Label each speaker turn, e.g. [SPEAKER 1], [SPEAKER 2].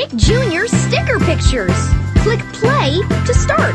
[SPEAKER 1] Nick Jr. sticker pictures. Click play to start.